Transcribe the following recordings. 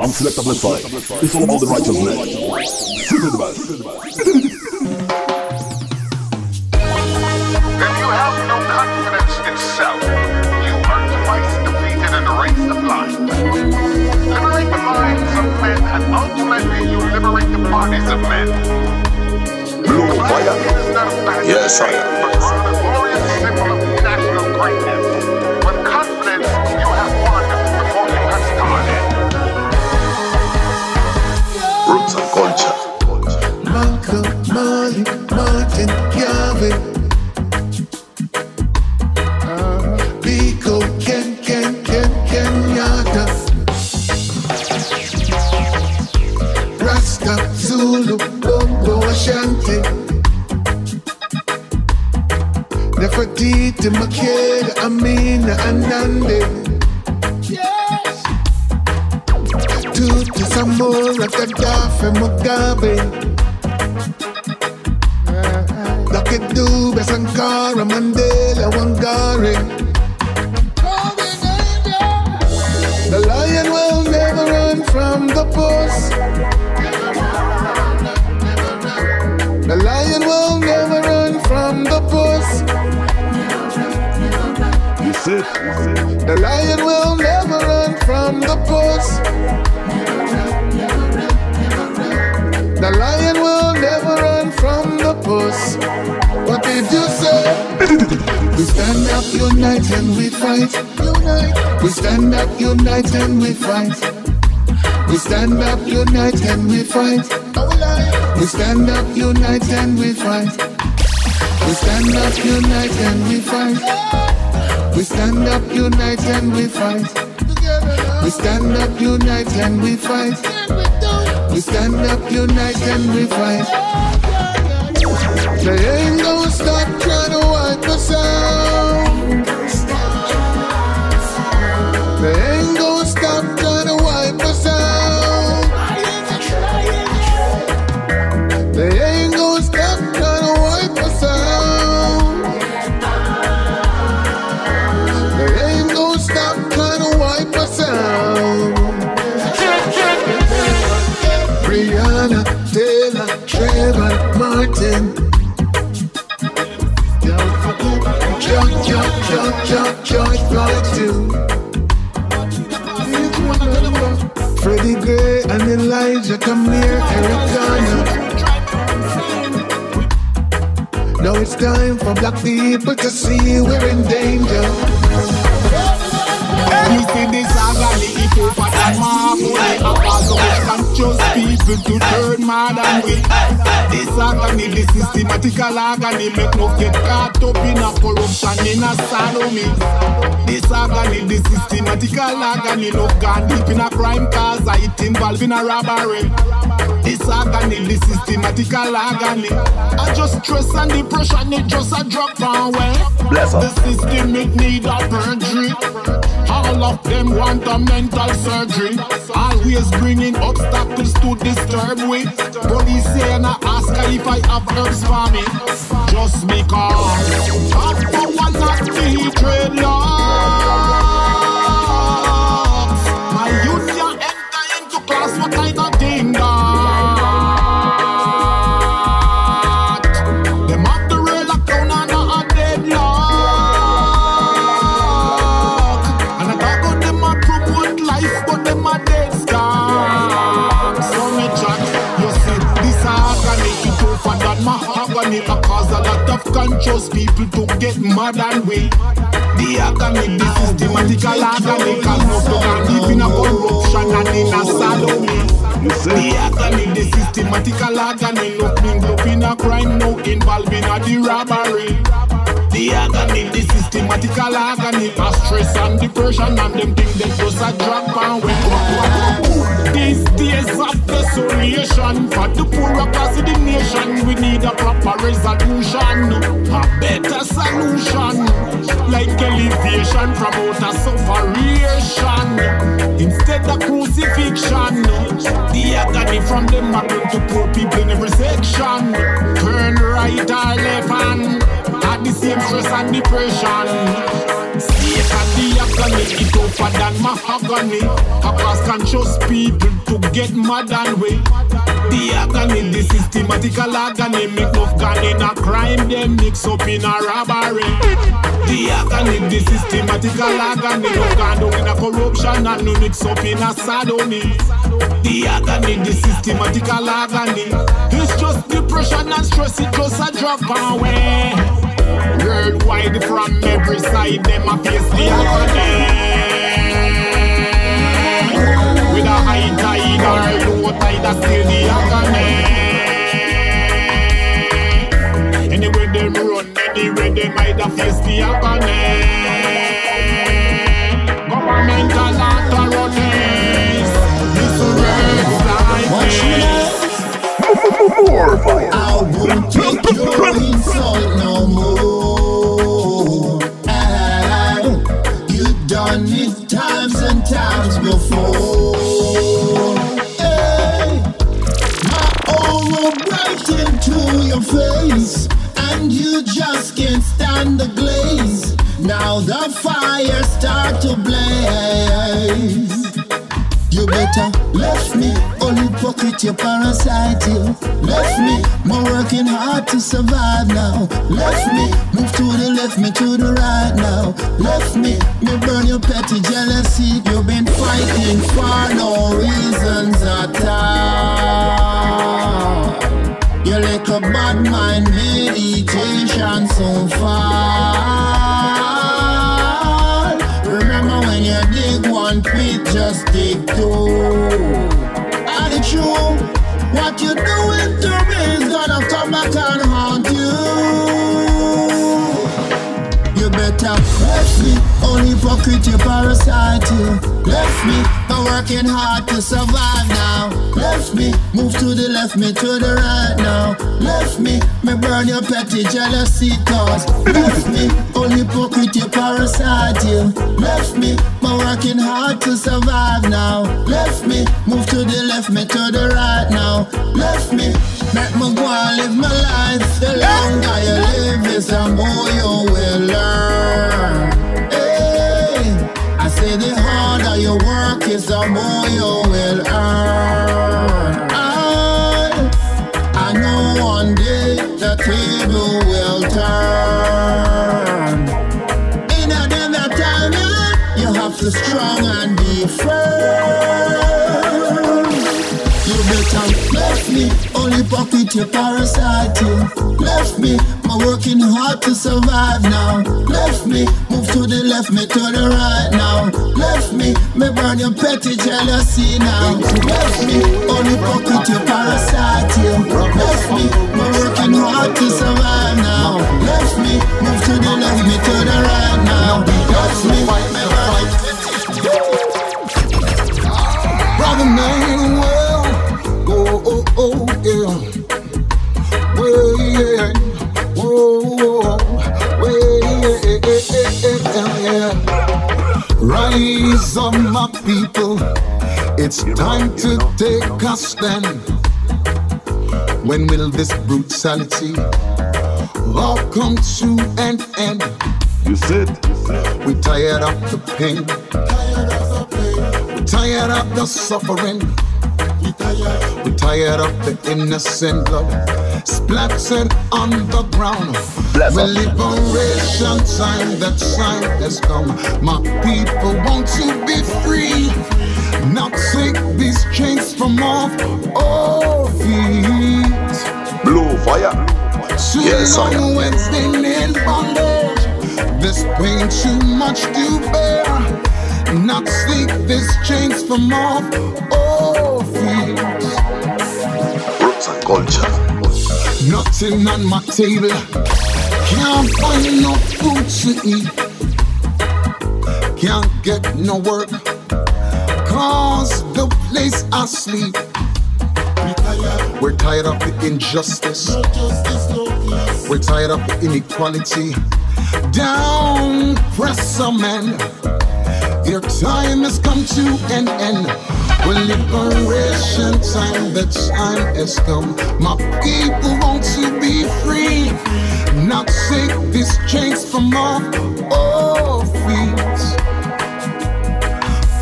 I'm Selectah Bless I. It's all about the righteousness. Strictly the best. If you have no confidence in self, you are twice defeated in the race of life. Liberate the minds of men, and ultimately you liberate the bodies of men. Flag fire. is not a badge Yes, I am. Ashanti. Nefertiti, Makeda, Amina, Anande. Tutu, Samora, Gaddafi, Mugabe. Lucky Dube, Sankara, Mandela, Wangari. The lion will never run from the post. The lion will never run from the it. The lion will never run from the post. The lion will never run from the post. What did you say? We stand up, unite, and we fight. Unite. We stand up, unite, and we fight. We stand up, unite, and we fight. We stand up, unite, and we fight. We stand up, unite, and we fight. We stand up, unite, and we fight. We stand up, unite, and we fight. We stand up, unite, and we fight. They ain't gonna stop trying to wipe us out. George, George, George, George, George Floyd too. Freddie Gray and Elijah, come here, Eric Garner. Now it's time for black people to see we're in danger. You see this agony, it over the marble A cause which conscious people to turn mad and weak. This agony, this systematical agony. Make no get caught up in a corruption, in a sodomy. This agony, this systematical agony. No gone deep in a crime cause it involved in a robbery. This agony, this systematical agony. I just stress and depression, it just a drop Bless her. The system, it need a perjury all of them want a mental surgery. Always bringing obstacles to disturb we. Police say and I ask her if I have herbs for me. Just because of power not be dreadlocks. My youth can enter into class, what kind of A lot of conscious people to get mad and we. The agony, the systematical agony, cause no to deep in a corruption and in a. You The agony, the systematical agony, no clean up in a crime, no involving a the robbery. The agony, the systematical agony, a stress and depression, and them things that just a drop and we days desolation, for the poor across the nation, we need a proper resolution, a better solution, like elevation from outer sufferation, instead of crucifixion. The agony from them are to poor people in every section, turn right or left hand. At the same stress and depression. State of the agony is tougher than mahogany. Cause conscious people to get mad and way. The agony, the systematical agony, make no gun in a crime, them mix up in a robbery. The agony, the systematical agony, no gun in a corruption and no mix up in a sodomy. The agony, the systematical agony, it's just depression and stress, it just a drop away. Worldwide from every side, them a face the agony. High tide or low tide, I still the agony. Anyway them run, anyway they might have face the agony. Governmental authorities, this red lightning. More fire. I won't take your insult no more. Ah, you done it times and times before. Your face, and you just can't stand the glaze. Now the fire start to blaze. You better left me, oh, only pocket your parasite you. Left me, more working hard to survive now. Left me, move to the left, me to the right now. Left me, me burn your petty jealousy. You've been fighting for no reasons at all. You like a bad mind meditation so far. Remember when you dig one pit, just dig two. And it's true, what you're doing to me is gonna come back and haunt you. You better left me, only hypocrite you parasite you. Left me, I'm working hard to survive now. Left me, move to the left, me to the right now. Left me, me burn your petty jealousy cause. Left me, only hypocrite you parasite you. Left me, I'm working hard to survive now. Left me, move to the left, me to the right now. Left me, make me go and live my life. The longer you live, is the more you will learn. Hey, I say the harder you work, the more you will earn. I, I know one day the table will turn. In a dinner time, yeah, you have to strong and be firm. You better left me, pocket your parasite. Left me, my working hard to survive now. Left me, move to the left, me to the right now. Left me, me burn your petty jealousy now. Left me, only pocket your parasite. Left me, my working hard to survive now. Left me, move to the left, me to the right now. Left me, me burn Brother man, Rise up, my people. It's time to take a stand. When will this brutality all come to an end? You said. We tired of the pain. We tired of the suffering. We tired of the innocent blood splattered on the ground. Bless liberation time, that time has come. My people want to Yes, I am. Wednesday in bondage. This pain too much to bear. Not take this chains from off our feet. Roots and culture. Nothing on my table. Can't find no food to eat. Can't get no work. Cause the place I sleep. We're tired of the injustice. We're tired of the inequality. Down, press a man. Your time has come to an end. When liberation time, the time has come. My people want to be free. Not take these chains from off our feet.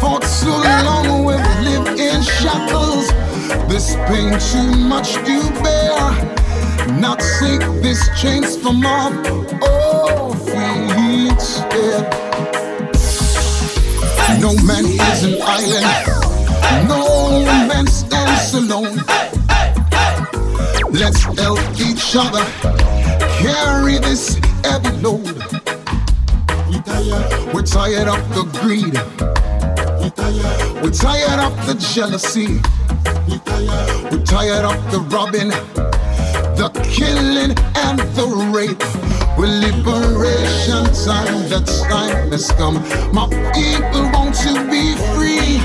For too long we've lived in shackles. This pain too much to bear. Not take this chains from off oh feet. Yeah. No man is an island. No man stands alone. Let's help each other carry this heavy load. We're tired of the greed. We're tired of the jealousy. We're tired of the robbing, the killing, and the rape. With liberation time, the time has come. My people want to be free.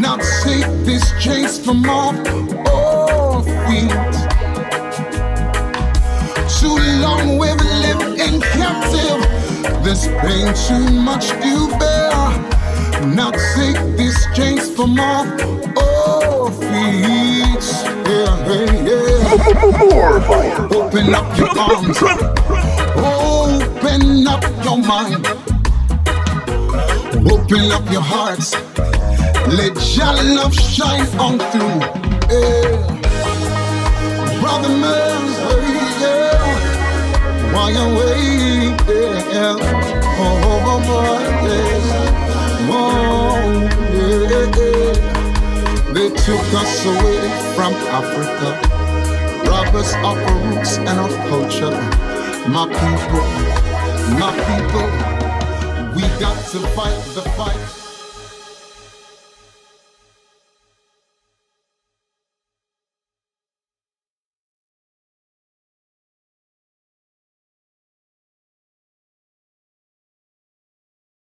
Not take this chains from off our feet. Too long we've lived in captive. This pain too much to bear. Not take this chains from off our feet. Yeah, yeah, yeah. Open up your arms. Open up your mind. Open up your hearts. Let your love shine on through. Yeah. Brother man, yeah. Why you wait? Yeah. Oh, oh, oh. Oh, yeah, yeah. They took us away from Africa, robbed us of our roots and our culture. My people, my people, we got to fight the fight.